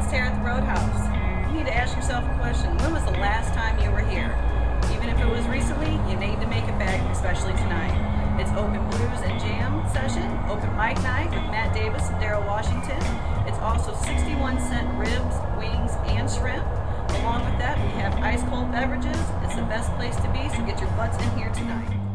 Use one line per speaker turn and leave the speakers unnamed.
it's Tara at the Roadhouse. You need to ask yourself a question. When was the last time you were here? Even if it was recently, you need to make it back, especially tonight. It's open blues and jam session, open mic night with Matt Davis and Daryl Washington. It's also 61 cent ribs, wings, and shrimp. Along with that, we have ice cold beverages. It's the best place to be, so get your butts in here tonight.